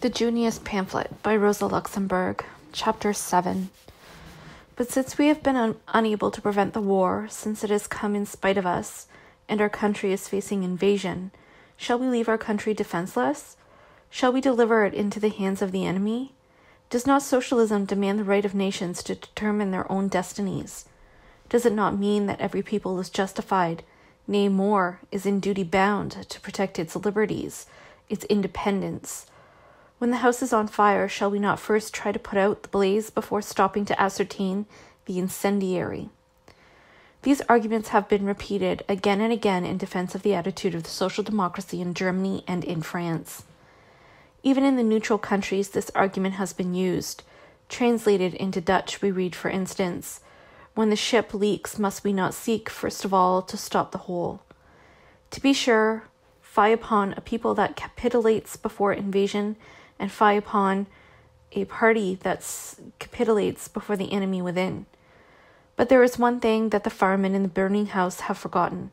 The Junius Pamphlet by Rosa Luxemburg, Chapter 7. But since we have been un- unable to prevent the war, since it has come in spite of us, and our country is facing invasion, shall we leave our country defenseless? Shall we deliver it into the hands of the enemy? Does not socialism demand the right of nations to determine their own destinies? Does it not mean that every people is justified, nay, more, is in duty bound to protect its liberties, its independence? When the house is on fire, shall we not first try to put out the blaze before stopping to ascertain the incendiary? These arguments have been repeated again and again in defense of the attitude of the social democracy in Germany and in France. Even in the neutral countries, this argument has been used. Translated into Dutch, we read, for instance, When the ship leaks, must we not seek, first of all, to stop the hole? To be sure, fie upon a people that capitulates before invasion and fie upon a party that capitulates before the enemy within. But there is one thing that the firemen in the burning house have forgotten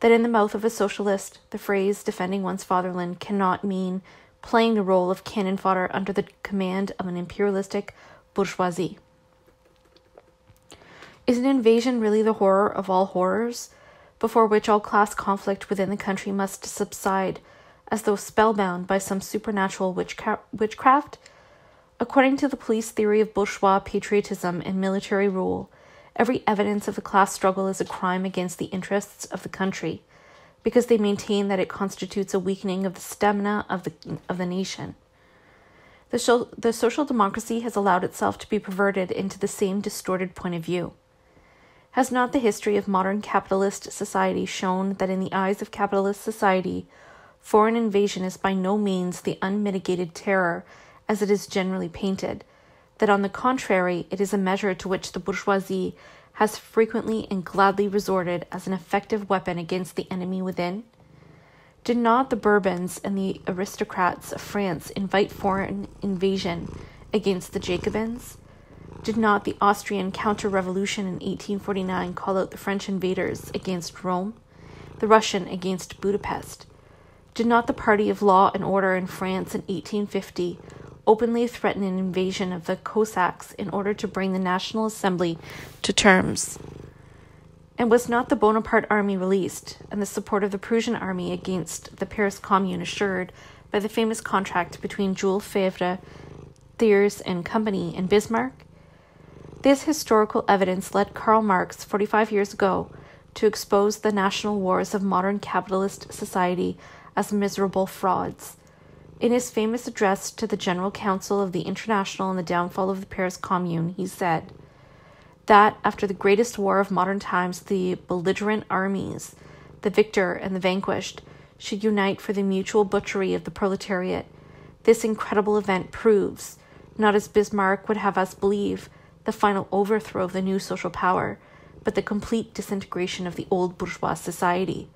that in the mouth of a socialist, the phrase defending one's fatherland cannot mean playing the role of cannon fodder under the command of an imperialistic bourgeoisie. Is an invasion really the horror of all horrors, before which all class conflict within the country must subside as though spellbound by some supernatural witchcraft. According to the police theory of bourgeois patriotism and military rule, every evidence of the class struggle is a crime against the interests of the country, because they maintain that it constitutes a weakening of the stamina of the, of the nation. The, so, the social democracy has allowed itself to be perverted into the same distorted point of view. Has not the history of modern capitalist society shown that in the eyes of capitalist society, Foreign invasion is by no means the unmitigated terror as it is generally painted, that on the contrary, it is a measure to which the bourgeoisie has frequently and gladly resorted as an effective weapon against the enemy within? Did not the Bourbons and the aristocrats of France invite foreign invasion against the Jacobins? Did not the Austrian counter revolution in 1849 call out the French invaders against Rome, the Russian against Budapest? Did not the party of law and order in France in 1850 openly threaten an invasion of the Cossacks in order to bring the National Assembly to terms? And was not the Bonaparte army released, and the support of the Prussian army against the Paris Commune assured by the famous contract between Jules Favre, Thiers and Company and Bismarck? This historical evidence led Karl Marx, 45 years ago, to expose the national wars of modern capitalist society as miserable frauds. In his famous address to the General Council of the International on the downfall of the Paris Commune, he said that after the greatest war of modern times, the belligerent armies, the victor and the vanquished, should unite for the mutual butchery of the proletariat. This incredible event proves, not as Bismarck would have us believe, the final overthrow of the new social power, but the complete disintegration of the old bourgeois society.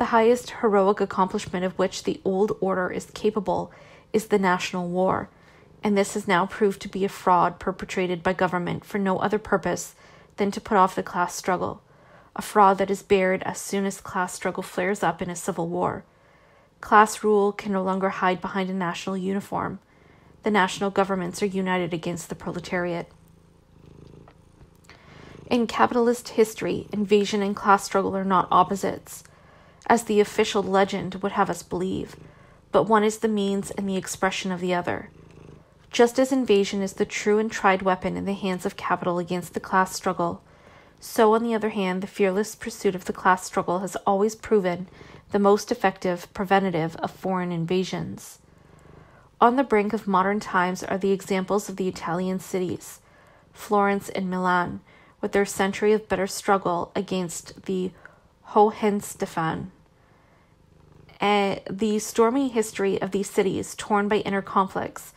The highest heroic accomplishment of which the old order is capable is the national war, and this has now proved to be a fraud perpetrated by government for no other purpose than to put off the class struggle, a fraud that is bared as soon as class struggle flares up in a civil war. Class rule can no longer hide behind a national uniform. The national governments are united against the proletariat. In capitalist history, invasion and class struggle are not opposites as the official legend would have us believe, but one is the means and the expression of the other. Just as invasion is the true and tried weapon in the hands of capital against the class struggle, so, on the other hand, the fearless pursuit of the class struggle has always proven the most effective preventative of foreign invasions. On the brink of modern times are the examples of the Italian cities, Florence and Milan, with their century of bitter struggle against the Hohenstaufen. Uh, the stormy history of these cities, torn by inner conflicts,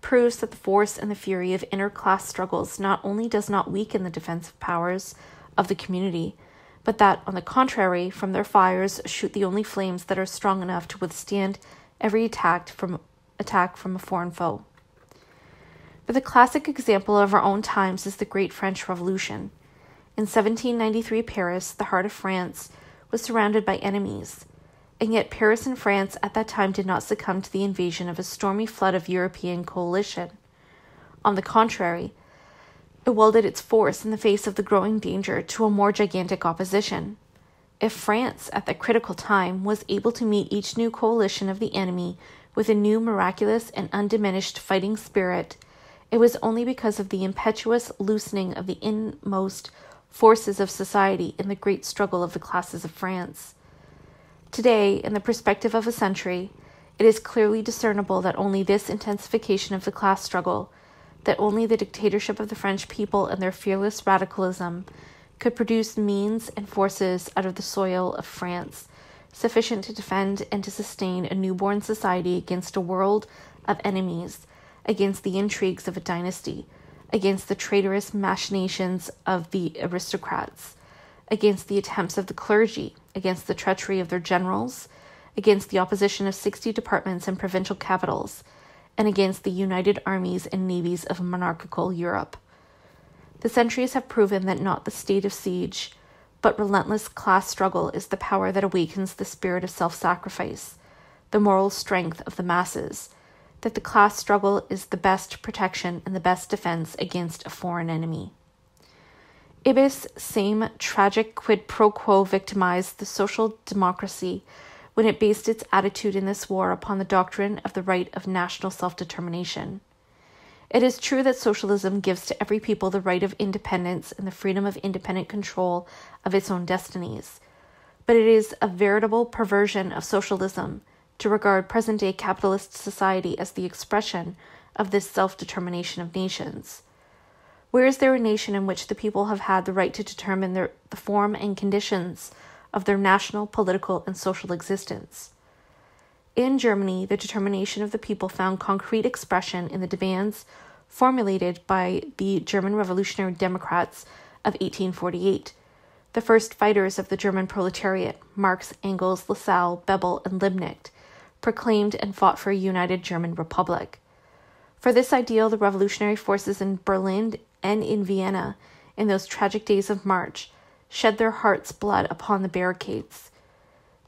proves that the force and the fury of inner class struggles not only does not weaken the defensive powers of the community, but that, on the contrary, from their fires shoot the only flames that are strong enough to withstand every attack from attack from a foreign foe. But the classic example of our own times is the Great French Revolution. In 1793 Paris, the heart of France, was surrounded by enemies. and yet Paris and France at that time did not succumb to the invasion of a stormy flood of European coalition. On the contrary, it welded its force in the face of the growing danger to a more gigantic opposition. If France, at that critical time, was able to meet each new coalition of the enemy with a new miraculous and undiminished fighting spirit, it was only because of the impetuous loosening of the inmost forces of society in the great struggle of the classes of France. Today, in the perspective of a century, it is clearly discernible that only this intensification of the class struggle, that only the dictatorship of the French people and their fearless radicalism could produce means and forces out of the soil of France sufficient to defend and to sustain a newborn society against a world of enemies, against the intrigues of a dynasty, against the traitorous machinations of the aristocrats, against the attempts of the clergy, against the treachery of their generals, against the opposition of sixty departments and provincial capitals, and against the united armies and navies of monarchical Europe. The centuries have proven that not the state of siege, but relentless class struggle is the power that awakens the spirit of self sacrifice, the moral strength of the masses, that the class struggle is the best protection and the best defense against a foreign enemy. Ibis' same tragic quid pro quo victimized the social democracy when it based its attitude in this war upon the doctrine of the right of national self determination. It is true that socialism gives to every people the right of independence and the freedom of independent control of its own destinies, but it is a veritable perversion of socialism to regard present day capitalist society as the expression of this self determination of nations. Where is there a nation in which the people have had the right to determine their, the form and conditions of their national, political, and social existence? In Germany, the determination of the people found concrete expression in the demands formulated by the German Revolutionary Democrats of 1848, the first fighters of the German proletariat, Marx, Engels, Lassalle, Bebel, and Liebknecht, proclaimed and fought for a united German republic. For this ideal, the revolutionary forces in Berlin and in Vienna, in those tragic days of March, shed their heart's blood upon the barricades.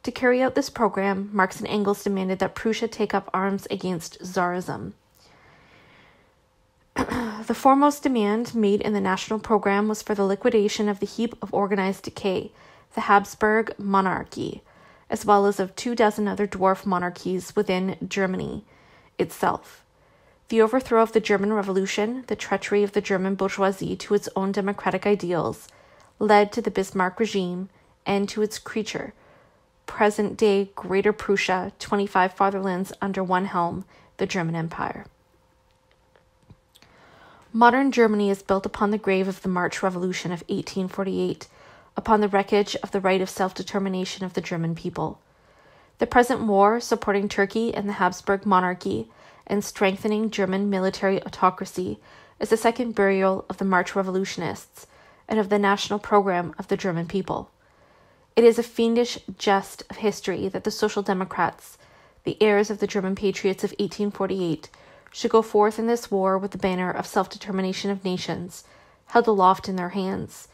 To carry out this program, Marx and Engels demanded that Prussia take up arms against Tsarism. the foremost demand made in the national program was for the liquidation of the heap of organized decay, the Habsburg monarchy, as well as of two dozen other dwarf monarchies within Germany itself. The overthrow of the German Revolution, the treachery of the German bourgeoisie to its own democratic ideals, led to the Bismarck regime and to its creature, present day Greater Prussia, 25 fatherlands under one helm, the German Empire. Modern Germany is built upon the grave of the March Revolution of 1848, upon the wreckage of the right of self determination of the German people. The present war, supporting Turkey and the Habsburg monarchy, and strengthening German military autocracy is the second burial of the March revolutionists and of the national program of the German people. It is a fiendish jest of history that the Social Democrats, the heirs of the German patriots of 1848, should go forth in this war with the banner of self determination of nations held aloft in their hands.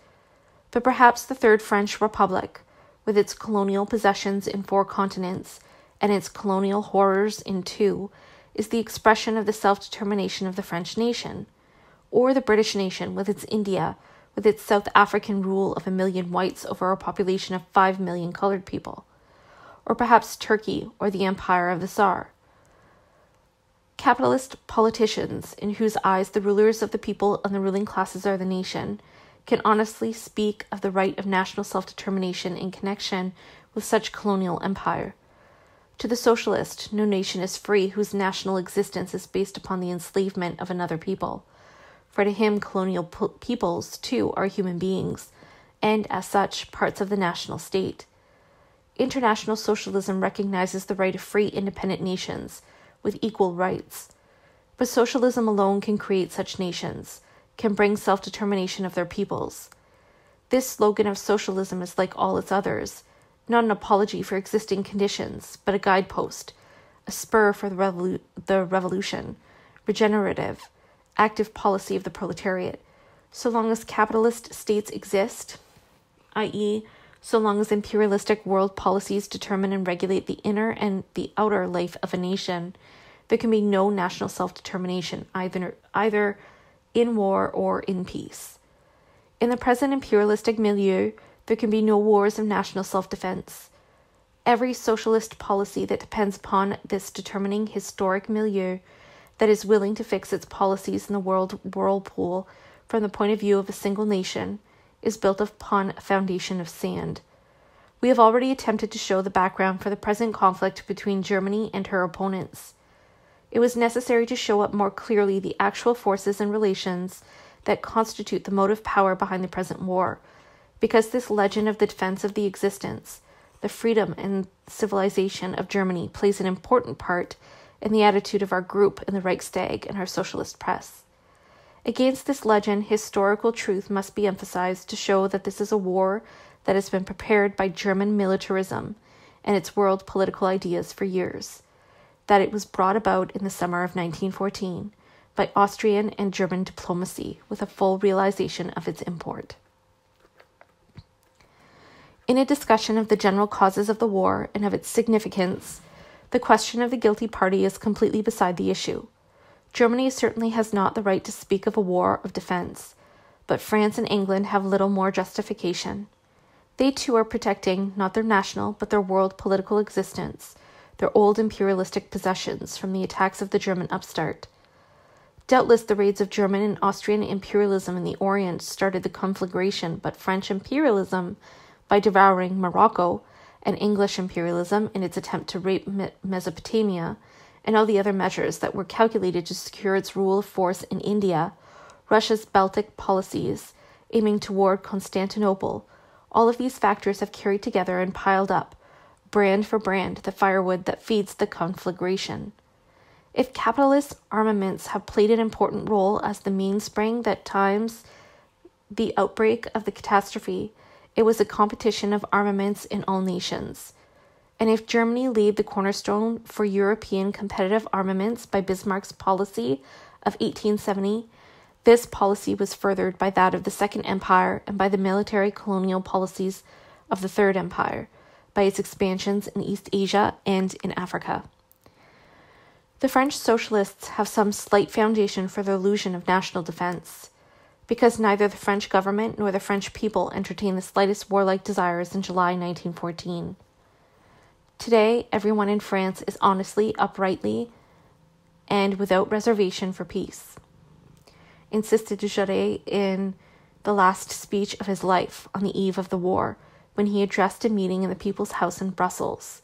But perhaps the Third French Republic, with its colonial possessions in four continents and its colonial horrors in two, is the expression of the self determination of the French nation, or the British nation with its India, with its South African rule of a million whites over a population of five million colored people, or perhaps Turkey or the empire of the Tsar. Capitalist politicians, in whose eyes the rulers of the people and the ruling classes are the nation, can honestly speak of the right of national self determination in connection with such colonial empire to the socialist, no nation is free whose national existence is based upon the enslavement of another people. For to him, colonial peoples, too, are human beings, and as such, parts of the national state. International socialism recognizes the right of free, independent nations with equal rights. But socialism alone can create such nations, can bring self determination of their peoples. This slogan of socialism is like all its others not an apology for existing conditions, but a guidepost, a spur for the, revolu- the revolution, regenerative, active policy of the proletariat. So long as capitalist states exist, i.e., so long as imperialistic world policies determine and regulate the inner and the outer life of a nation, there can be no national self determination, either, either in war or in peace. In the present imperialistic milieu, there can be no wars of national self defense. Every socialist policy that depends upon this determining historic milieu, that is willing to fix its policies in the world whirlpool from the point of view of a single nation, is built upon a foundation of sand. We have already attempted to show the background for the present conflict between Germany and her opponents. It was necessary to show up more clearly the actual forces and relations that constitute the motive power behind the present war, because this legend of the defense of the existence, the freedom and civilization of Germany plays an important part in the attitude of our group in the Reichstag and our socialist press. Against this legend, historical truth must be emphasized to show that this is a war that has been prepared by German militarism and its world political ideas for years, that it was brought about in the summer of 1914 by Austrian and German diplomacy with a full realization of its import. In a discussion of the general causes of the war and of its significance, the question of the guilty party is completely beside the issue. Germany certainly has not the right to speak of a war of defense, but France and England have little more justification. They too are protecting not their national but their world political existence, their old imperialistic possessions from the attacks of the German upstart. Doubtless the raids of German and Austrian imperialism in the Orient started the conflagration, but French imperialism, by devouring Morocco, and English imperialism in its attempt to rape Mesopotamia, and all the other measures that were calculated to secure its rule of force in India, Russia's Baltic policies aiming toward Constantinople, all of these factors have carried together and piled up, brand for brand, the firewood that feeds the conflagration. If capitalist armaments have played an important role as the mainspring that times the outbreak of the catastrophe, it was a competition of armaments in all nations and if Germany laid the cornerstone for European competitive armaments by Bismarck's policy of 1870, this policy was furthered by that of the Second Empire and by the military colonial policies of the Third Empire, by its expansions in East Asia and in Africa. The French socialists have some slight foundation for the illusion of national defense, because neither the French government nor the French people entertained the slightest warlike desires in July 1914. Today, everyone in France is honestly, uprightly, and without reservation for peace, insisted Jaurès in the last speech of his life on the eve of the war when he addressed a meeting in the People's House in Brussels.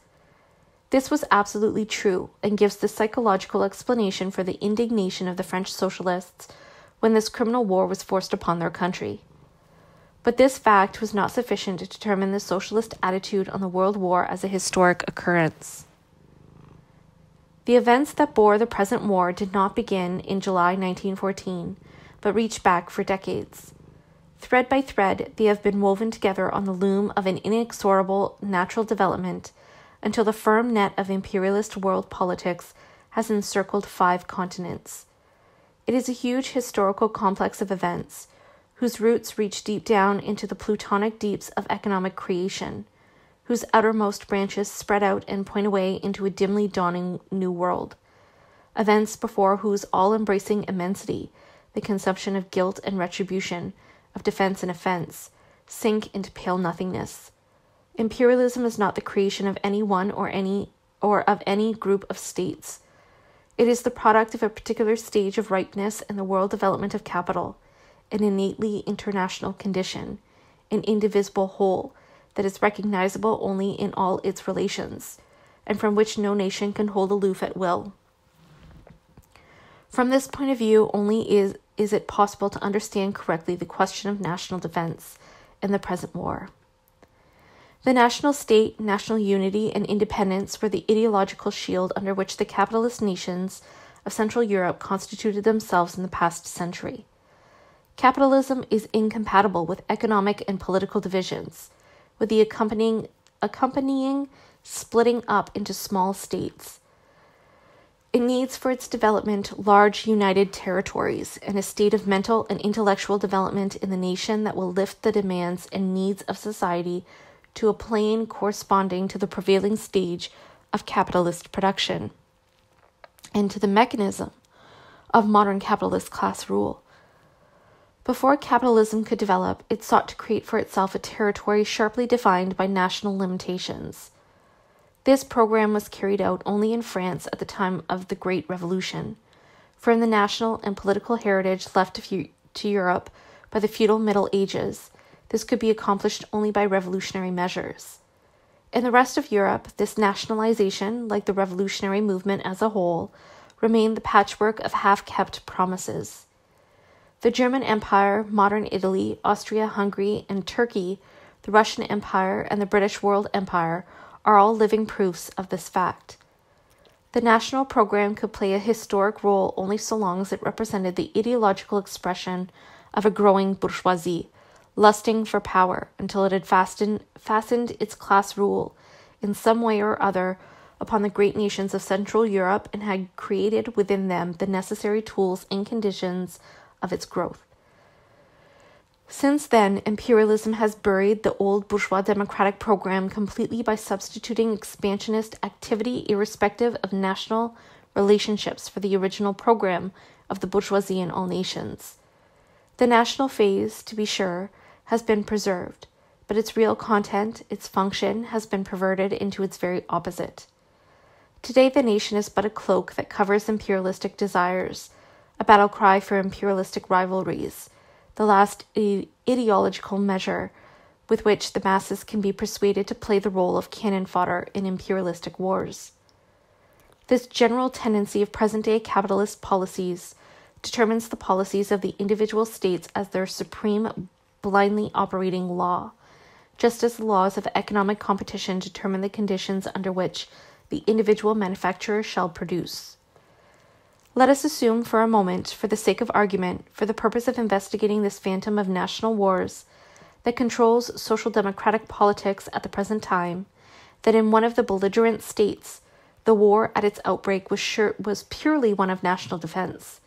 This was absolutely true and gives the psychological explanation for the indignation of the French socialists when this criminal war was forced upon their country. But this fact was not sufficient to determine the socialist attitude on the World War as a historic occurrence. The events that bore the present war did not begin in July 1914, but reach back for decades. Thread by thread, they have been woven together on the loom of an inexorable natural development until the firm net of imperialist world politics has encircled five continents. It is a huge historical complex of events whose roots reach deep down into the plutonic deeps of economic creation, whose outermost branches spread out and point away into a dimly dawning new world. Events before whose all embracing immensity, the consumption of guilt and retribution, of defense and offense, sink into pale nothingness. Imperialism is not the creation of any one or any or of any group of states. It is the product of a particular stage of ripeness in the world development of capital an innately international condition, an indivisible whole that is recognizable only in all its relations, and from which no nation can hold aloof at will. From this point of view, only is, is it possible to understand correctly the question of national defense in the present war. The national state, national unity, and independence were the ideological shield under which the capitalist nations of Central Europe constituted themselves in the past century. Capitalism is incompatible with economic and political divisions, with the accompanying, accompanying splitting up into small states. It needs for its development large united territories and a state of mental and intellectual development in the nation that will lift the demands and needs of society to a plane corresponding to the prevailing stage of capitalist production and to the mechanism of modern capitalist class rule. Before capitalism could develop, it sought to create for itself a territory sharply defined by national limitations. This program was carried out only in France at the time of the Great Revolution, From the national and political heritage left to Europe by the feudal Middle Ages, this could be accomplished only by revolutionary measures. In the rest of Europe, this nationalization, like the revolutionary movement as a whole, remained the patchwork of half kept promises. The German Empire, modern Italy, Austria Hungary, and Turkey, the Russian Empire, and the British World Empire are all living proofs of this fact. The national program could play a historic role only so long as it represented the ideological expression of a growing bourgeoisie, lusting for power until it had fastened, fastened its class rule in some way or other upon the great nations of Central Europe and had created within them the necessary tools and conditions of its growth. Since then, imperialism has buried the old bourgeois democratic program completely by substituting expansionist activity irrespective of national relationships for the original program of the bourgeoisie in all nations. The national phase, to be sure, has been preserved, but its real content, its function, has been perverted into its very opposite. Today, the nation is but a cloak that covers imperialistic desires, a battle cry for imperialistic rivalries, the last uh, ideological measure with which the masses can be persuaded to play the role of cannon fodder in imperialistic wars. This general tendency of present day capitalist policies determines the policies of the individual states as their supreme, blindly operating law, just as the laws of economic competition determine the conditions under which the individual manufacturer shall produce. Let us assume for a moment, for the sake of argument, for the purpose of investigating this phantom of national wars that controls social democratic politics at the present time, that in one of the belligerent states, the war at its outbreak was, sure, was purely one of national defense.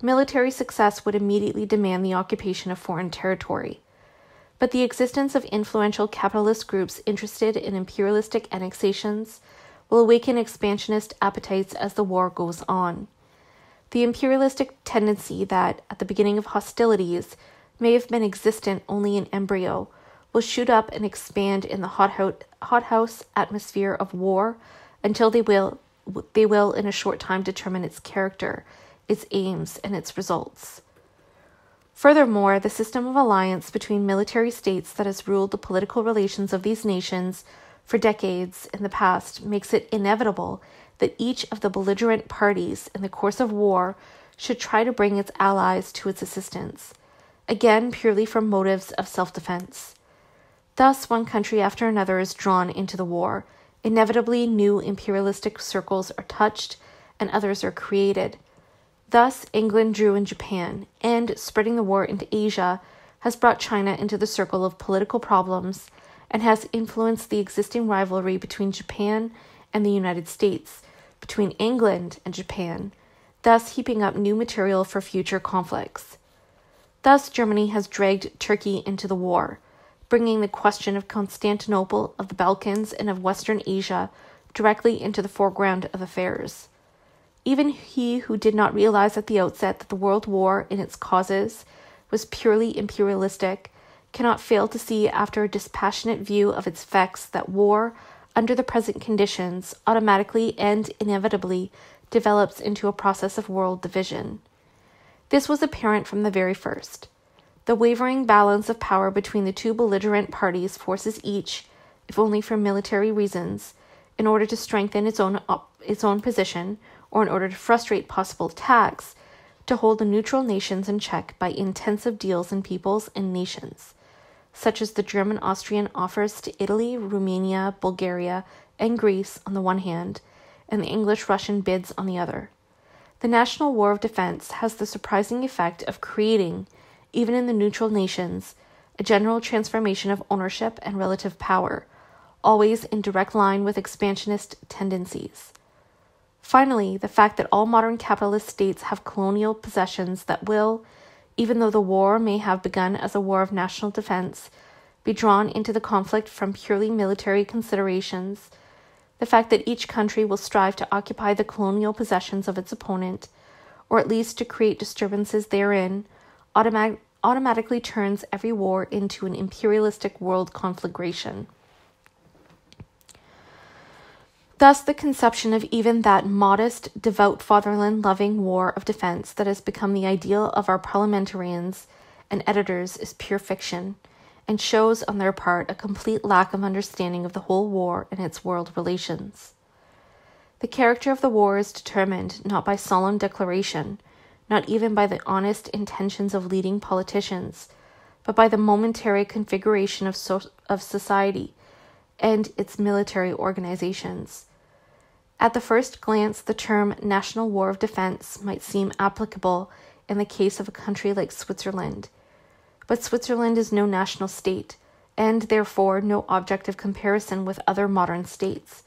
Military success would immediately demand the occupation of foreign territory. But the existence of influential capitalist groups interested in imperialistic annexations will awaken expansionist appetites as the war goes on. The imperialistic tendency that, at the beginning of hostilities, may have been existent only in embryo, will shoot up and expand in the hothouse atmosphere of war until they will, they will in a short time determine its character, its aims, and its results. Furthermore, the system of alliance between military states that has ruled the political relations of these nations for decades in the past makes it inevitable that each of the belligerent parties in the course of war should try to bring its allies to its assistance, again purely from motives of self defense. Thus, one country after another is drawn into the war. Inevitably, new imperialistic circles are touched and others are created. Thus, England drew in Japan, and spreading the war into Asia has brought China into the circle of political problems and has influenced the existing rivalry between Japan and the United States, between England and Japan, thus heaping up new material for future conflicts. Thus, Germany has dragged Turkey into the war, bringing the question of Constantinople, of the Balkans, and of Western Asia directly into the foreground of affairs. Even he who did not realize at the outset that the World War, in its causes, was purely imperialistic cannot fail to see after a dispassionate view of its effects that war, under the present conditions, automatically and inevitably develops into a process of world division. This was apparent from the very first. The wavering balance of power between the two belligerent parties forces each, if only for military reasons, in order to strengthen its own, its own position, or in order to frustrate possible attacks, to hold the neutral nations in check by intensive deals in peoples and nations such as the German Austrian offers to Italy, Romania, Bulgaria, and Greece on the one hand, and the English Russian bids on the other. The national war of defense has the surprising effect of creating, even in the neutral nations, a general transformation of ownership and relative power, always in direct line with expansionist tendencies. Finally, the fact that all modern capitalist states have colonial possessions that will, even though the war may have begun as a war of national defense, be drawn into the conflict from purely military considerations, the fact that each country will strive to occupy the colonial possessions of its opponent, or at least to create disturbances therein, automatic, automatically turns every war into an imperialistic world conflagration. Thus, the conception of even that modest, devout, fatherland loving war of defense that has become the ideal of our parliamentarians and editors is pure fiction, and shows on their part a complete lack of understanding of the whole war and its world relations. The character of the war is determined not by solemn declaration, not even by the honest intentions of leading politicians, but by the momentary configuration of, so- of society and its military organizations. At the first glance, the term National War of Defense might seem applicable in the case of a country like Switzerland. But Switzerland is no national state, and therefore no object of comparison with other modern states.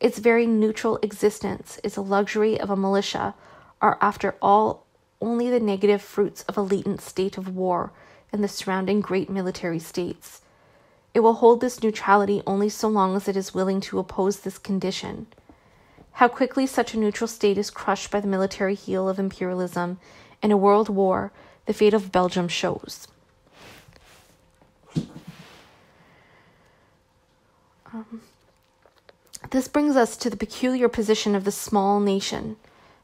Its very neutral existence is a luxury of a militia, are after all only the negative fruits of a latent state of war in the surrounding great military states. It will hold this neutrality only so long as it is willing to oppose this condition. How quickly such a neutral state is crushed by the military heel of imperialism in a world war, the fate of Belgium shows. Um, this brings us to the peculiar position of the small nation.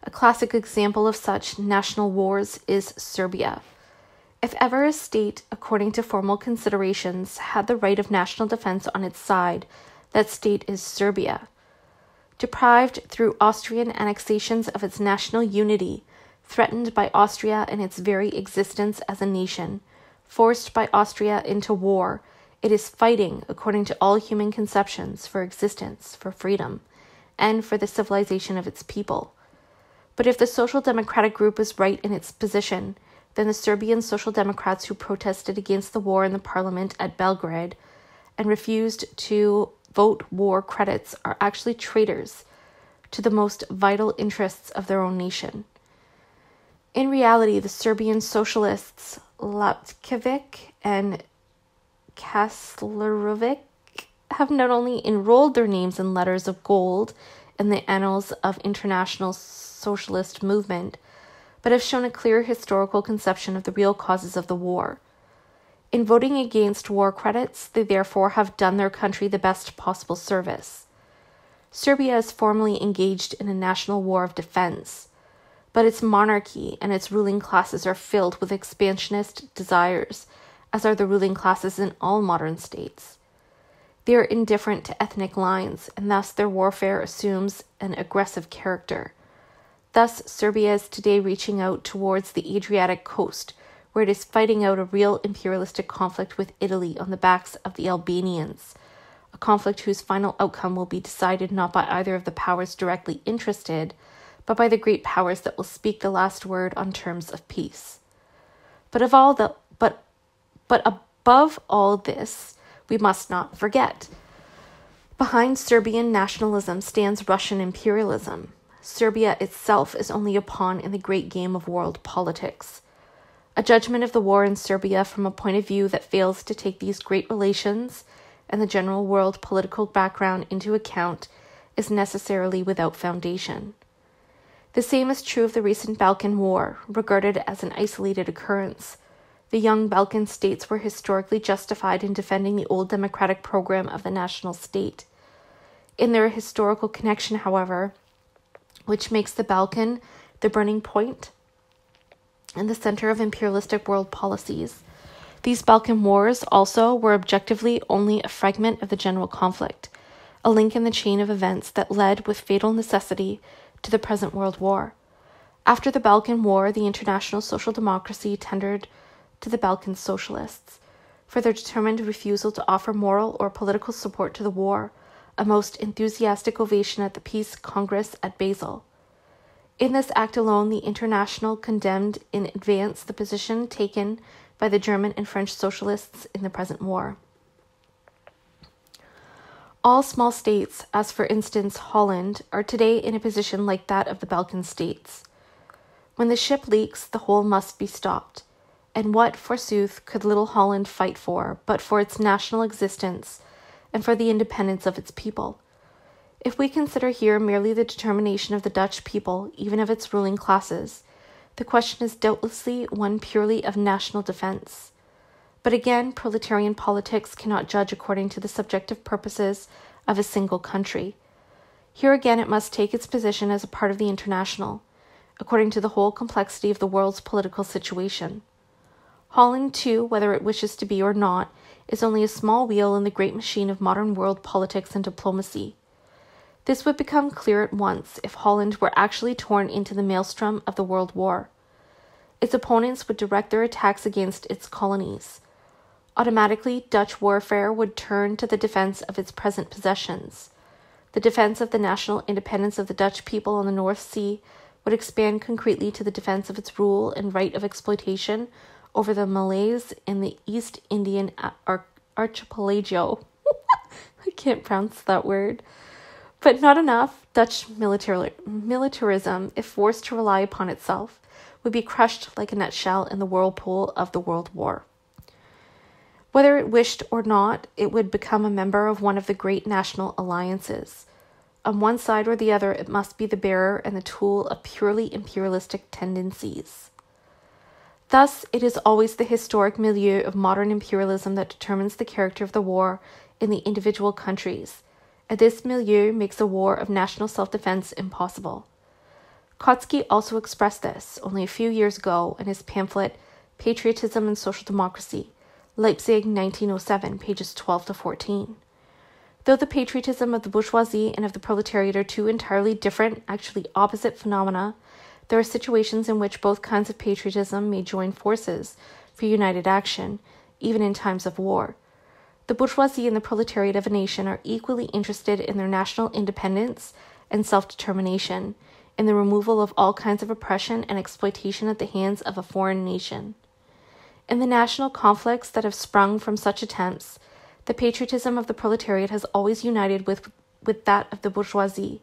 A classic example of such national wars is Serbia. If ever a state, according to formal considerations, had the right of national defense on its side, that state is Serbia. Deprived through Austrian annexations of its national unity, threatened by Austria in its very existence as a nation, forced by Austria into war, it is fighting, according to all human conceptions, for existence, for freedom, and for the civilization of its people. But if the Social Democratic group is right in its position, then the Serbian Social Democrats who protested against the war in the parliament at Belgrade and refused to vote war credits are actually traitors to the most vital interests of their own nation. In reality, the Serbian socialists Lapcevic and Kaclerovic have not only enrolled their names in letters of gold in the annals of international socialist movement, but have shown a clear historical conception of the real causes of the war. In voting against war credits, they therefore have done their country the best possible service. Serbia is formally engaged in a national war of defense, but its monarchy and its ruling classes are filled with expansionist desires, as are the ruling classes in all modern states. They are indifferent to ethnic lines, and thus their warfare assumes an aggressive character. Thus, Serbia is today reaching out towards the Adriatic coast, where it is fighting out a real imperialistic conflict with Italy on the backs of the Albanians, a conflict whose final outcome will be decided not by either of the powers directly interested, but by the great powers that will speak the last word on terms of peace. But of all the but but above all this, we must not forget. Behind Serbian nationalism stands Russian imperialism. Serbia itself is only a pawn in the great game of world politics. A judgment of the war in Serbia from a point of view that fails to take these great relations and the general world political background into account is necessarily without foundation. The same is true of the recent Balkan War, regarded as an isolated occurrence. The young Balkan states were historically justified in defending the old democratic program of the national state. In their historical connection, however, which makes the Balkan the burning point and the center of imperialistic world policies. These Balkan wars also were objectively only a fragment of the general conflict, a link in the chain of events that led with fatal necessity to the present world war. After the Balkan War, the international social democracy tendered to the Balkan socialists for their determined refusal to offer moral or political support to the war a most enthusiastic ovation at the Peace Congress at Basel. In this act alone, the International condemned in advance the position taken by the German and French socialists in the present war. All small states, as for instance Holland, are today in a position like that of the Balkan states. When the ship leaks, the whole must be stopped. And what, forsooth, could little Holland fight for but for its national existence and for the independence of its people? If we consider here merely the determination of the Dutch people, even of its ruling classes, the question is doubtlessly one purely of national defense. But again, proletarian politics cannot judge according to the subjective purposes of a single country. Here again, it must take its position as a part of the international, according to the whole complexity of the world's political situation. Holland, too, whether it wishes to be or not, is only a small wheel in the great machine of modern world politics and diplomacy. This would become clear at once if Holland were actually torn into the maelstrom of the World War. Its opponents would direct their attacks against its colonies Automatically, Dutch warfare would turn to the defense of its present possessions. The defense of the national independence of the Dutch people on the North Sea would expand concretely to the defense of its rule and right of exploitation over the Malays in the East Indian archipelago. I can't pronounce that word. But not enough. Dutch militar- militarism, if forced to rely upon itself, would be crushed like a nutshell in the whirlpool of the World War. Whether it wished or not, it would become a member of one of the great national alliances. On one side or the other, it must be the bearer and the tool of purely imperialistic tendencies. Thus, it is always the historic milieu of modern imperialism that determines the character of the war in the individual countries, and this milieu makes a war of national self defense impossible. Kautsky also expressed this only a few years ago in his pamphlet Patriotism and Social Democracy, Leipzig, 1907, pages 12 to 14. Though the patriotism of the bourgeoisie and of the proletariat are two entirely different, actually opposite phenomena, there are situations in which both kinds of patriotism may join forces for united action, even in times of war. The bourgeoisie and the proletariat of a nation are equally interested in their national independence and self determination, in the removal of all kinds of oppression and exploitation at the hands of a foreign nation. In the national conflicts that have sprung from such attempts, the patriotism of the proletariat has always united with, with that of the bourgeoisie.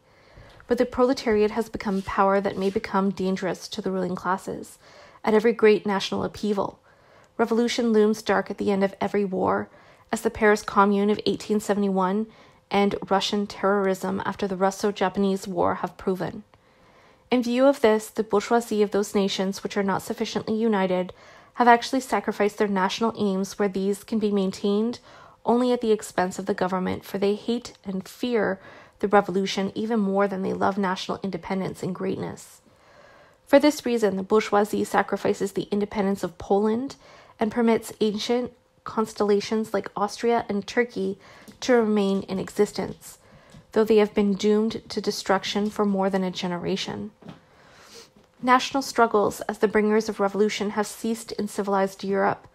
But the proletariat has become power that may become dangerous to the ruling classes at every great national upheaval. Revolution looms dark at the end of every war, as the Paris Commune of 1871 and Russian terrorism after the Russo Japanese War have proven. In view of this, the bourgeoisie of those nations which are not sufficiently united have actually sacrificed their national aims where these can be maintained only at the expense of the government, for they hate and fear the revolution even more than they love national independence and greatness. For this reason, the bourgeoisie sacrifices the independence of Poland and permits ancient constellations like Austria and Turkey to remain in existence, though they have been doomed to destruction for more than a generation. National struggles as the bringers of revolution have ceased in civilized Europe.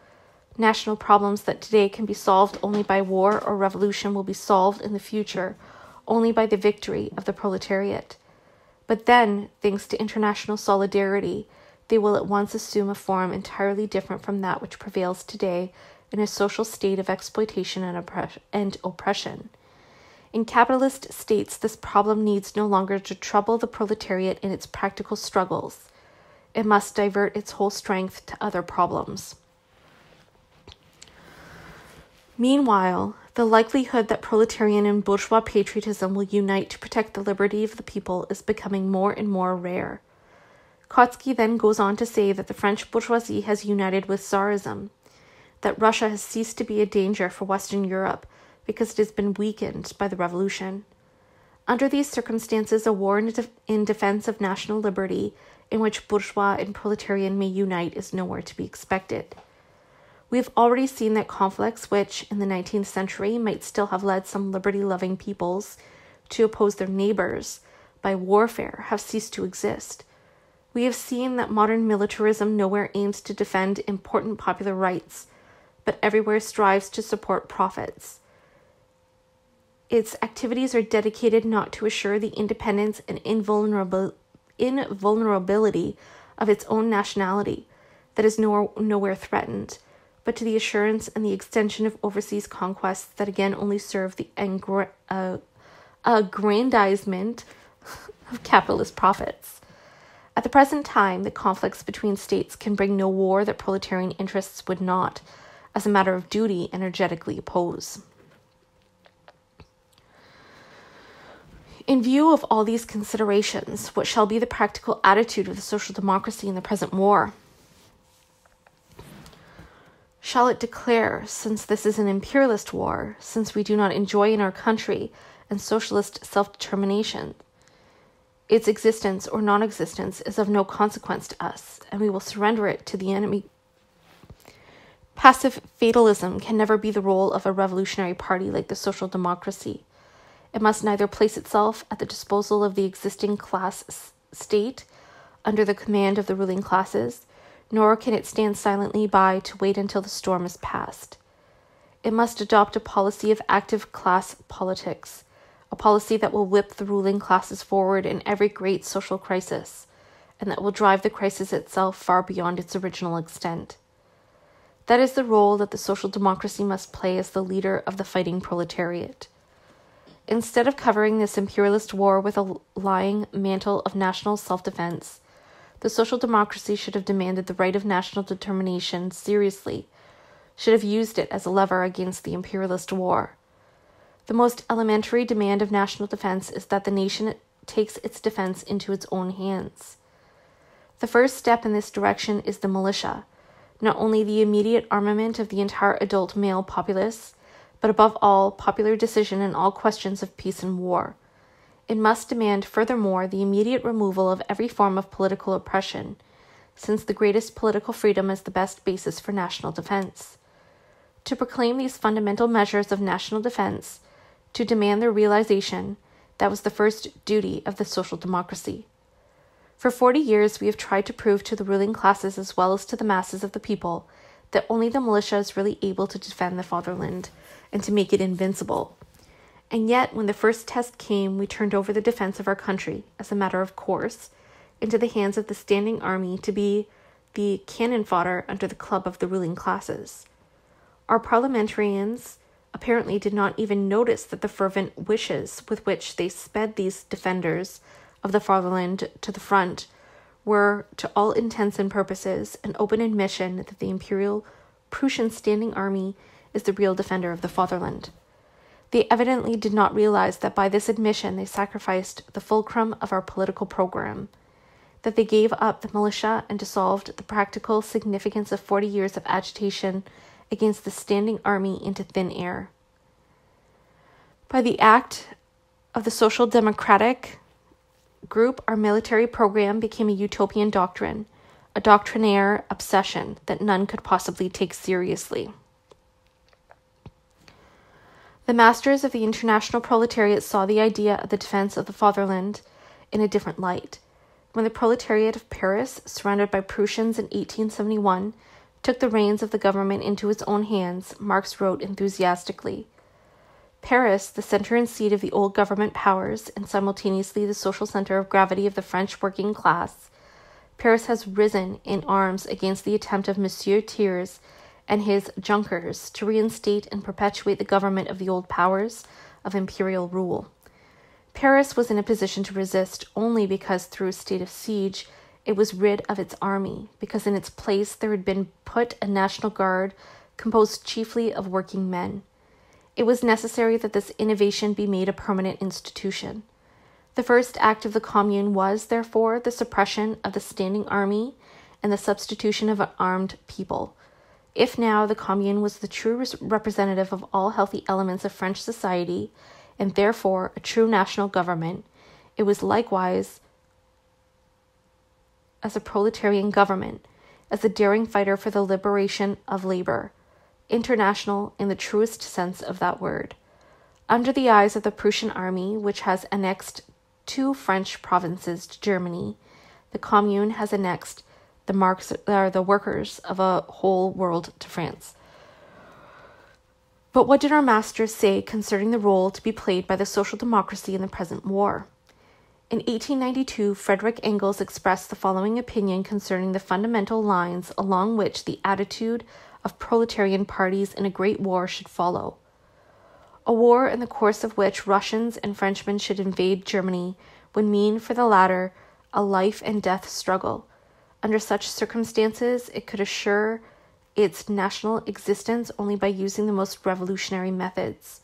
National problems that today can be solved only by war or revolution will be solved in the future only by the victory of the proletariat. But then, thanks to international solidarity, they will at once assume a form entirely different from that which prevails today in a social state of exploitation and, oppre- and oppression. In capitalist states, this problem needs no longer to trouble the proletariat in its practical struggles. It must divert its whole strength to other problems. Meanwhile, the likelihood that proletarian and bourgeois patriotism will unite to protect the liberty of the people is becoming more and more rare. Kautsky then goes on to say that the French bourgeoisie has united with Tsarism, that Russia has ceased to be a danger for Western Europe, because it has been weakened by the revolution. Under these circumstances, a war in, in defense of national liberty, in which bourgeois and proletarian may unite, is nowhere to be expected. We have already seen that conflicts, which in the 19th century might still have led some liberty loving peoples to oppose their neighbors by warfare, have ceased to exist. We have seen that modern militarism nowhere aims to defend important popular rights, but everywhere strives to support profits. Its activities are dedicated not to assure the independence and invulnerabil- invulnerability of its own nationality, that is nowhere threatened, but to the assurance and the extension of overseas conquests that again only serve the engra- uh, aggrandizement of capitalist profits. At the present time, the conflicts between states can bring no war that proletarian interests would not, as a matter of duty, energetically oppose. In view of all these considerations, what shall be the practical attitude of the social democracy in the present war? Shall it declare, since this is an imperialist war, since we do not enjoy in our country and socialist self determination, its existence or non existence is of no consequence to us, and we will surrender it to the enemy. Passive fatalism can never be the role of a revolutionary party like the social democracy. It must neither place itself at the disposal of the existing class state under the command of the ruling classes, nor can it stand silently by to wait until the storm is past. It must adopt a policy of active class politics, a policy that will whip the ruling classes forward in every great social crisis, and that will drive the crisis itself far beyond its original extent. That is the role that the social democracy must play as the leader of the fighting proletariat. Instead of covering this imperialist war with a lying mantle of national self defense, the social democracy should have demanded the right of national determination seriously, should have used it as a lever against the imperialist war. The most elementary demand of national defense is that the nation takes its defense into its own hands. The first step in this direction is the militia, not only the immediate armament of the entire adult male populace, but above all, popular decision in all questions of peace and war. It must demand, furthermore, the immediate removal of every form of political oppression, since the greatest political freedom is the best basis for national defense. To proclaim these fundamental measures of national defense, to demand their realization, that was the first duty of the social democracy. For forty years, we have tried to prove to the ruling classes as well as to the masses of the people that only the militia is really able to defend the fatherland and to make it invincible. And yet, when the first test came, we turned over the defense of our country, as a matter of course, into the hands of the standing army to be the cannon fodder under the club of the ruling classes. Our parliamentarians apparently did not even notice that the fervent wishes with which they sped these defenders of the fatherland to the front were, to all intents and purposes, an open admission that the imperial Prussian standing army is the real defender of the fatherland. They evidently did not realize that by this admission they sacrificed the fulcrum of our political program, that they gave up the militia and dissolved the practical significance of 40 years of agitation against the standing army into thin air. By the act of the Social Democratic group, our military program became a utopian doctrine, a doctrinaire obsession that none could possibly take seriously. The masters of the international proletariat saw the idea of the defense of the fatherland in a different light. When the proletariat of Paris, surrounded by Prussians in 1871, took the reins of the government into its own hands, Marx wrote enthusiastically Paris, the center and seat of the old government powers, and simultaneously the social center of gravity of the French working class, Paris has risen in arms against the attempt of Monsieur Thiers and his Junkers to reinstate and perpetuate the government of the old powers of imperial rule. Paris was in a position to resist only because, through a state of siege, it was rid of its army, because in its place there had been put a national guard composed chiefly of working men. It was necessary that this innovation be made a permanent institution. The first act of the Commune was, therefore, the suppression of the standing army and the substitution of an armed people. If now the Commune was the true representative of all healthy elements of French society, and therefore a true national government, it was likewise as a proletarian government, as a daring fighter for the liberation of labor, international in the truest sense of that word. Under the eyes of the Prussian army, which has annexed two French provinces to Germany, the Commune has annexed the marks are the workers of a whole world to France. But what did our masters say concerning the role to be played by the social democracy in the present war? In 1892, Frederick Engels expressed the following opinion concerning the fundamental lines along which the attitude of proletarian parties in a great war should follow. A war in the course of which Russians and Frenchmen should invade Germany would mean for the latter a life and death struggle. Under such circumstances, it could assure its national existence only by using the most revolutionary methods.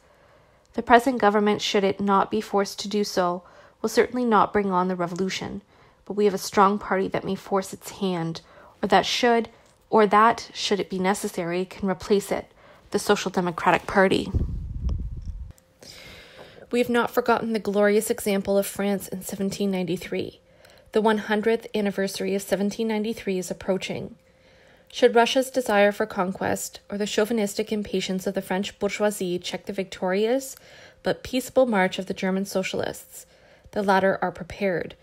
The present government, should it not be forced to do so, will certainly not bring on the revolution, but we have a strong party that may force its hand, or that should, or that, should it be necessary, can replace it, the Social Democratic Party. We have not forgotten the glorious example of France in 1793. The 100th anniversary of 1793 is approaching. Should Russia's desire for conquest or the chauvinistic impatience of the French bourgeoisie check the victorious but peaceable march of the German socialists, the latter are prepared,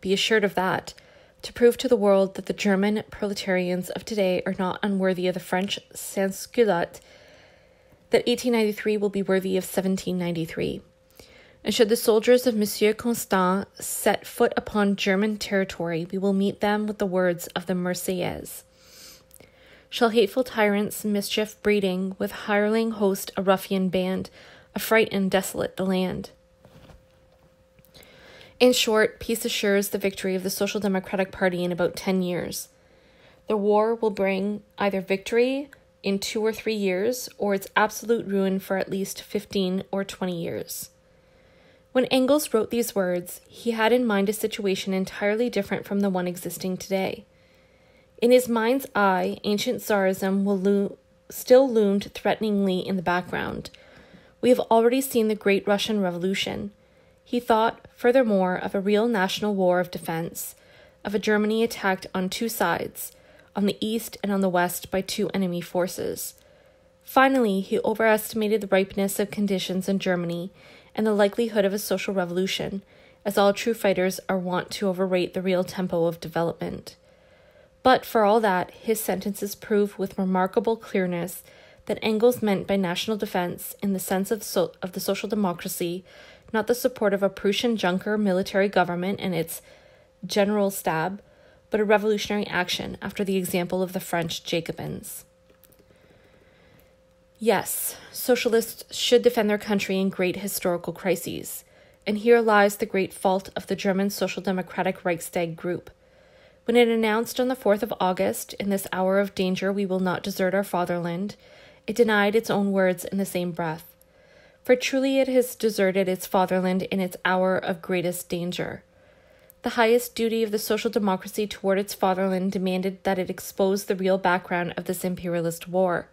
be assured of that, to prove to the world that the German proletarians of today are not unworthy of the French sans-culotte, that 1893 will be worthy of 1793. And should the soldiers of Monsieur Constans set foot upon German territory, we will meet them with the words of the Marseillaise shall hateful tyrants, mischief breeding, with hireling host a ruffian band, affright and desolate the land. In short, peace assures the victory of the Social Democratic Party in about 10 years. The war will bring either victory in two or three years or its absolute ruin for at least 15 or 20 years. When Engels wrote these words, he had in mind a situation entirely different from the one existing today. In his mind's eye, ancient Tsarism still loomed threateningly in the background. We have already seen the Great Russian Revolution. He thought, furthermore, of a real national war of defense, of a Germany attacked on two sides, on the east and on the west by two enemy forces. Finally, he overestimated the ripeness of conditions in Germany and the likelihood of a social revolution, as all true fighters are wont to overrate the real tempo of development. But for all that, his sentences prove with remarkable clearness that Engels meant by national defense, in the sense of, so- of the social democracy, not the support of a Prussian Junker military government and its general stab, but a revolutionary action after the example of the French Jacobins. Yes, socialists should defend their country in great historical crises, and here lies the great fault of the German Social Democratic Reichstag group. When it announced on the 4th of August, in this hour of danger we will not desert our fatherland, it denied its own words in the same breath. For truly it has deserted its fatherland in its hour of greatest danger. The highest duty of the social democracy toward its fatherland demanded that it expose the real background of this imperialist war,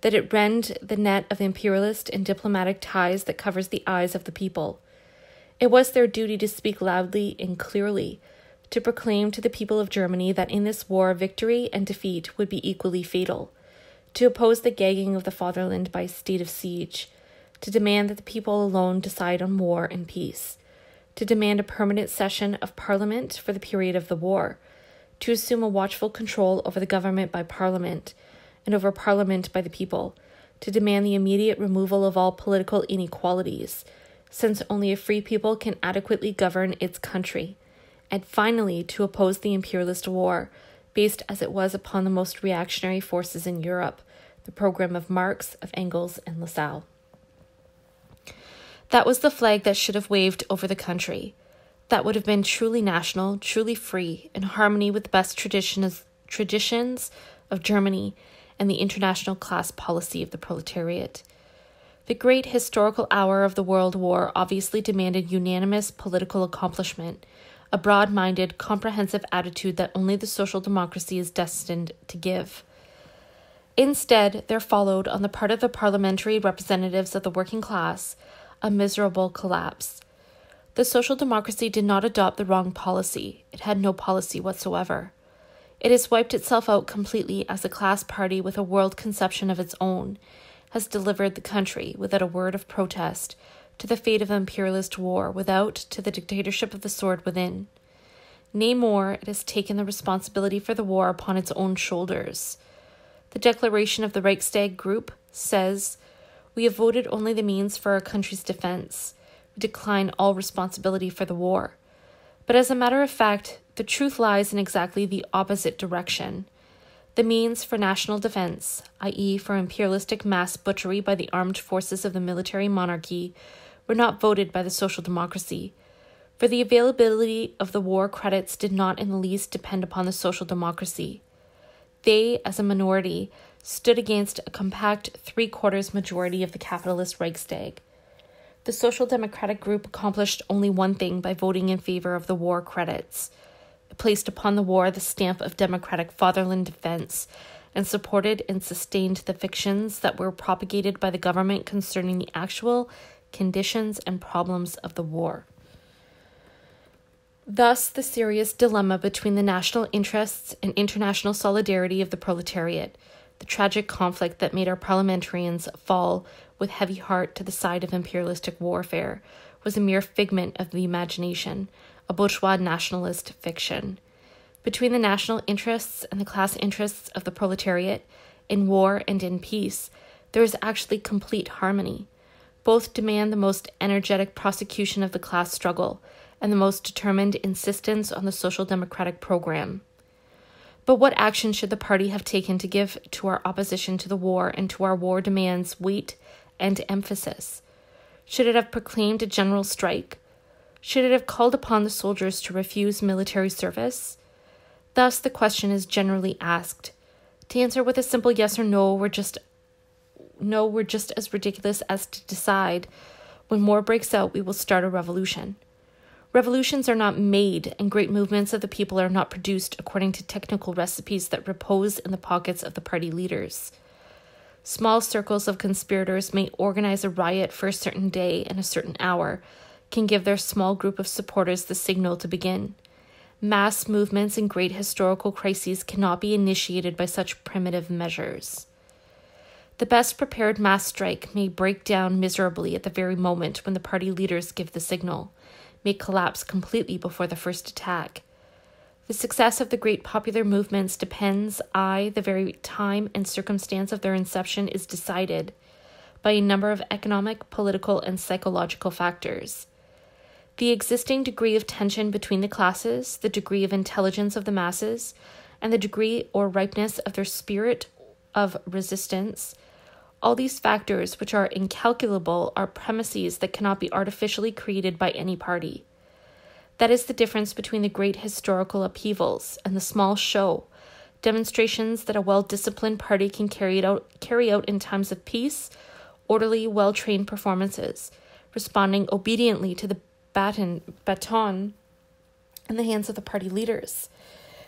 that it rend the net of imperialist and diplomatic ties that covers the eyes of the people. It was their duty to speak loudly and clearly to proclaim to the people of Germany that in this war victory and defeat would be equally fatal, to oppose the gagging of the fatherland by state of siege, to demand that the people alone decide on war and peace, to demand a permanent session of Parliament for the period of the war, to assume a watchful control over the government by Parliament and over Parliament by the people, to demand the immediate removal of all political inequalities, since only a free people can adequately govern its country and finally to oppose the imperialist war, based as it was upon the most reactionary forces in Europe, the program of Marx, of Engels, and Lassalle. That was the flag that should have waved over the country. That would have been truly national, truly free, in harmony with the best traditions, traditions of Germany and the international class policy of the proletariat. The great historical hour of the World War obviously demanded unanimous political accomplishment a broad minded, comprehensive attitude that only the social democracy is destined to give. Instead, there followed, on the part of the parliamentary representatives of the working class, a miserable collapse. The social democracy did not adopt the wrong policy, it had no policy whatsoever. It has wiped itself out completely as a class party with a world conception of its own, has delivered the country without a word of protest to the fate of imperialist war without to the dictatorship of the sword within. Nay, more, it has taken the responsibility for the war upon its own shoulders. The declaration of the Reichstag Group says, We have voted only the means for our country's defense. We decline all responsibility for the war. But as a matter of fact, the truth lies in exactly the opposite direction. The means for national defense, i.e., for imperialistic mass butchery by the armed forces of the military monarchy, were not voted by the social democracy. For the availability of the war credits did not in the least depend upon the social democracy. They, as a minority, stood against a compact three quarters majority of the capitalist Reichstag. The Social Democratic group accomplished only one thing by voting in favor of the war credits. Placed upon the war the stamp of democratic fatherland defense and supported and sustained the fictions that were propagated by the government concerning the actual conditions and problems of the war. Thus, the serious dilemma between the national interests and international solidarity of the proletariat the tragic conflict that made our parliamentarians fall with heavy heart to the side of imperialistic warfare was a mere figment of the imagination, a bourgeois nationalist fiction. Between the national interests and the class interests of the proletariat, in war and in peace, there is actually complete harmony. Both demand the most energetic prosecution of the class struggle and the most determined insistence on the social democratic program. But what action should the party have taken to give to our opposition to the war and to our war demands weight and emphasis? Should it have proclaimed a general strike? Should it have called upon the soldiers to refuse military service? Thus, the question is generally asked. To answer with a simple yes or no, we're just no, we're just as ridiculous as to decide when war breaks out, we will start a revolution. Revolutions are not made, and great movements of the people are not produced according to technical recipes that repose in the pockets of the party leaders. Small circles of conspirators may organize a riot for a certain day and a certain hour, can give their small group of supporters the signal to begin. Mass movements in great historical crises cannot be initiated by such primitive measures. The best prepared mass strike may break down miserably at the very moment when the party leaders give the signal may collapse completely before the first attack. The success of the great popular movements depends, I, the very time and circumstance of their inception is decided by a number of economic, political, and psychological factors. The existing degree of tension between the classes, the degree of intelligence of the masses, and the degree or ripeness of their spirit of resistance all these factors, which are incalculable, are premises that cannot be artificially created by any party. That is the difference between the great historical upheavals and the small show, demonstrations that a well disciplined party can carry out, carry out in times of peace, orderly, well trained performances, responding obediently to the baton, baton in the hands of the party leaders.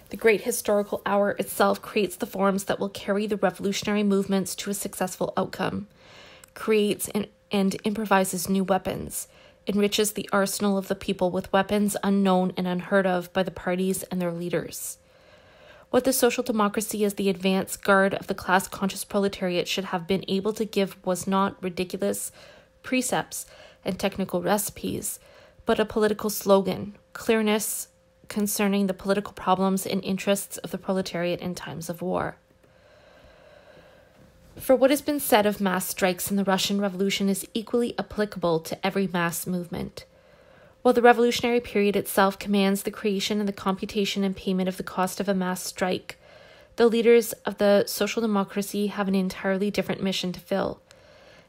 The great historical hour itself creates the forms that will carry the revolutionary movements to a successful outcome, creates and, and improvises new weapons, enriches the arsenal of the people with weapons unknown and unheard of by the parties and their leaders. What the social democracy as the advance guard of the class conscious proletariat should have been able to give was not ridiculous precepts and technical recipes, but a political slogan, clearness, concerning the political problems and interests of the proletariat in times of war. For what has been said of mass strikes in the Russian Revolution is equally applicable to every mass movement. While the revolutionary period itself commands the creation and the computation and payment of the cost of a mass strike, the leaders of the social democracy have an entirely different mission to fill.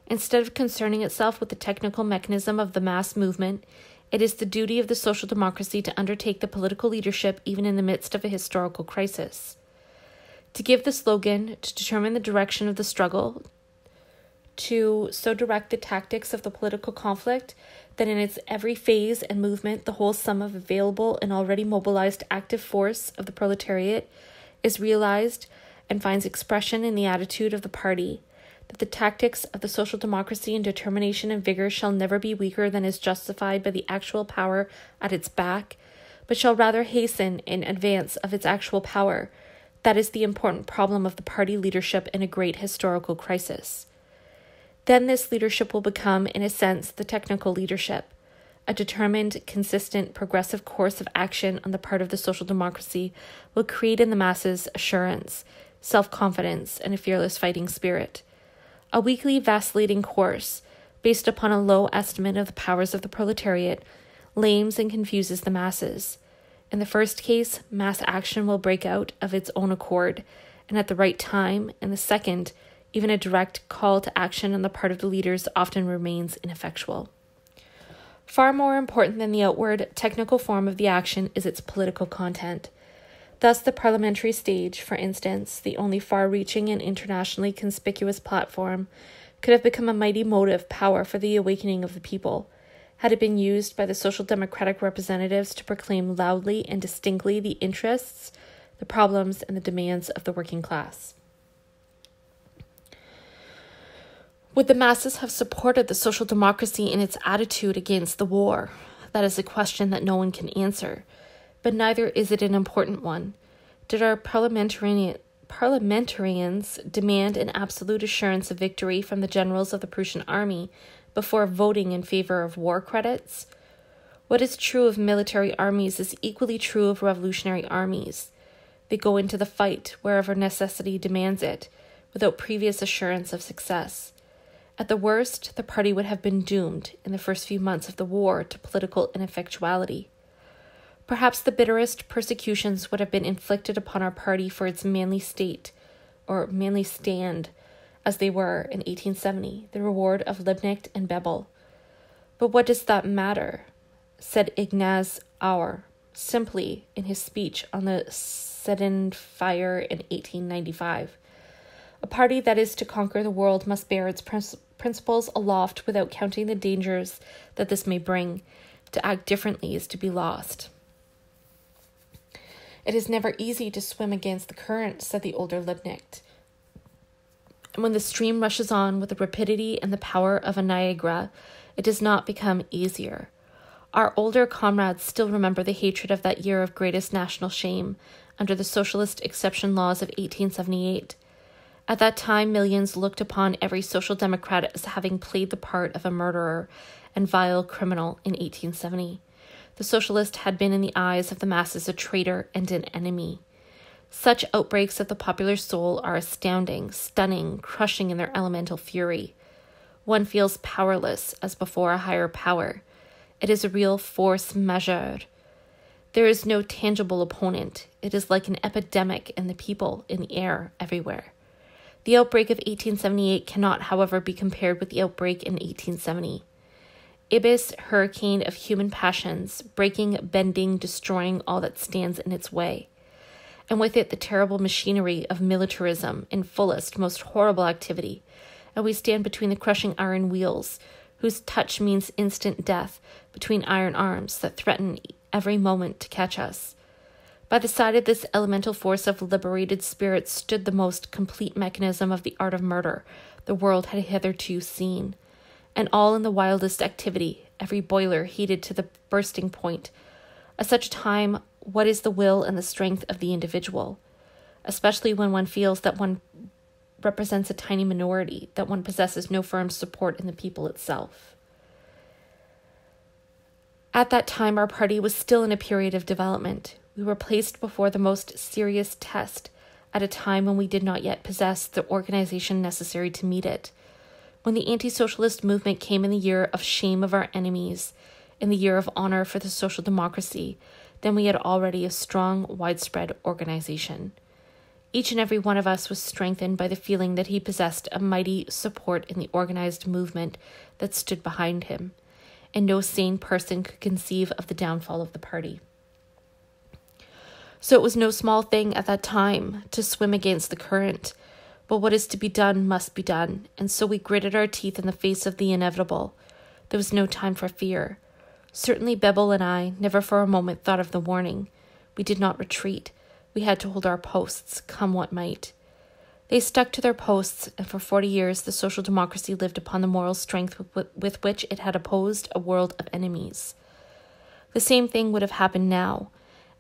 Instead of concerning itself with the technical mechanism of the mass movement, it is the duty of the social democracy to undertake the political leadership even in the midst of a historical crisis. To give the slogan, to determine the direction of the struggle, to so direct the tactics of the political conflict that in its every phase and movement the whole sum of available and already mobilized active force of the proletariat is realized and finds expression in the attitude of the party that the tactics of the social democracy and determination and vigor shall never be weaker than is justified by the actual power at its back, but shall rather hasten in advance of its actual power. That is the important problem of the party leadership in a great historical crisis. Then this leadership will become, in a sense, the technical leadership, a determined, consistent, progressive course of action on the part of the social democracy will create in the masses assurance, self confidence, and a fearless fighting spirit a weekly vacillating course based upon a low estimate of the powers of the proletariat lames and confuses the masses. In the first case, mass action will break out of its own accord and at the right time. In the second, even a direct call to action on the part of the leaders often remains ineffectual. Far more important than the outward technical form of the action is its political content. Thus, the parliamentary stage, for instance, the only far reaching and internationally conspicuous platform, could have become a mighty motive power for the awakening of the people, had it been used by the Social Democratic representatives to proclaim loudly and distinctly the interests, the problems, and the demands of the working class. Would the masses have supported the social democracy in its attitude against the war? That is a question that no one can answer, but neither is it an important one. Did our parliamentarian, parliamentarians demand an absolute assurance of victory from the generals of the Prussian army before voting in favor of war credits? What is true of military armies is equally true of revolutionary armies. They go into the fight wherever necessity demands it, without previous assurance of success. At the worst, the party would have been doomed in the first few months of the war to political ineffectuality. Perhaps the bitterest persecutions would have been inflicted upon our party for its manly state, or manly stand, as they were in 1870, the reward of Liebknecht and Bebel. But what does that matter? said Ignaz Auer simply in his speech on the Sedan fire in 1895. A party that is to conquer the world must bear its principles principles aloft without counting the dangers that this may bring. To act differently is to be lost. It is never easy to swim against the current, said the older Liebknecht. And when the stream rushes on with the rapidity and the power of a Niagara, it does not become easier. Our older comrades still remember the hatred of that year of greatest national shame under the socialist exception laws of 1878 at that time, millions looked upon every social democrat as having played the part of a murderer and vile criminal in 1870. The socialist had been in the eyes of the masses a traitor and an enemy. Such outbreaks of the popular soul are astounding, stunning, crushing in their elemental fury. One feels powerless as before a higher power. It is a real force majeure. There is no tangible opponent. It is like an epidemic in the people, in the air, everywhere. The outbreak of 1878 cannot, however, be compared with the outbreak in 1870. Ibis hurricane of human passions, breaking, bending, destroying all that stands in its way. And with it the terrible machinery of militarism in fullest, most horrible activity. And we stand between the crushing iron wheels, whose touch means instant death, between iron arms that threaten every moment to catch us. By the side of this elemental force of liberated spirits stood the most complete mechanism of the art of murder the world had hitherto seen, and all in the wildest activity, every boiler heated to the bursting point. At such a time, what is the will and the strength of the individual? Especially when one feels that one represents a tiny minority, that one possesses no firm support in the people itself. At that time, our party was still in a period of development. We were placed before the most serious test at a time when we did not yet possess the organization necessary to meet it. When the anti socialist movement came in the year of shame of our enemies, in the year of honor for the social democracy, then we had already a strong, widespread organization. Each and every one of us was strengthened by the feeling that he possessed a mighty support in the organized movement that stood behind him, and no sane person could conceive of the downfall of the party. So it was no small thing at that time to swim against the current. But what is to be done must be done, and so we gritted our teeth in the face of the inevitable. There was no time for fear. Certainly, Bebel and I never for a moment thought of the warning. We did not retreat. We had to hold our posts, come what might. They stuck to their posts, and for forty years the social democracy lived upon the moral strength with which it had opposed a world of enemies. The same thing would have happened now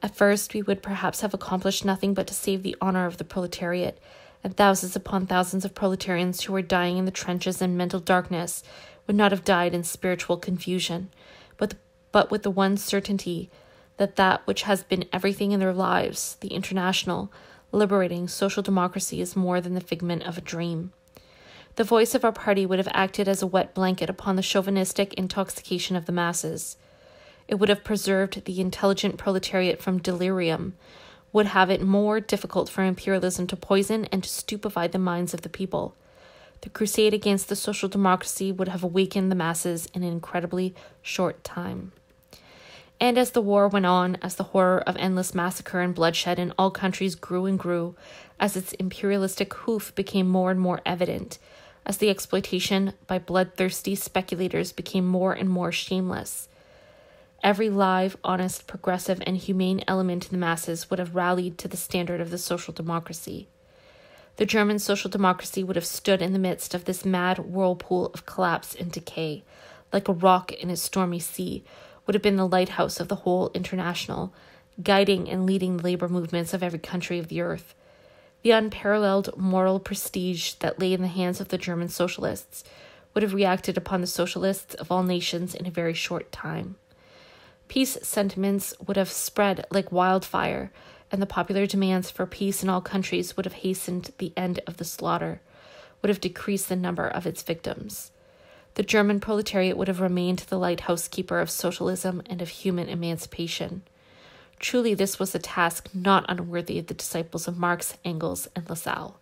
at first, we would perhaps have accomplished nothing but to save the honor of the proletariat, and thousands upon thousands of proletarians who were dying in the trenches in mental darkness would not have died in spiritual confusion, but, but with the one certainty that that which has been everything in their lives, the international, liberating social democracy, is more than the figment of a dream. The voice of our party would have acted as a wet blanket upon the chauvinistic intoxication of the masses. It would have preserved the intelligent proletariat from delirium, would have it more difficult for imperialism to poison and to stupefy the minds of the people. the crusade against the social democracy would have awakened the masses in an incredibly short time. And as the war went on, as the horror of endless massacre and bloodshed in all countries grew and grew, as its imperialistic hoof became more and more evident, as the exploitation by bloodthirsty speculators became more and more shameless, every live, honest, progressive, and humane element in the masses would have rallied to the standard of the social democracy. The German social democracy would have stood in the midst of this mad whirlpool of collapse and decay, like a rock in a stormy sea, would have been the lighthouse of the whole international, guiding and leading the labor movements of every country of the earth. The unparalleled moral prestige that lay in the hands of the German socialists would have reacted upon the socialists of all nations in a very short time. Peace sentiments would have spread like wildfire, and the popular demands for peace in all countries would have hastened the end of the slaughter, would have decreased the number of its victims. The German proletariat would have remained the lighthouse keeper of socialism and of human emancipation. Truly, this was a task not unworthy of the disciples of Marx, Engels, and Lassalle.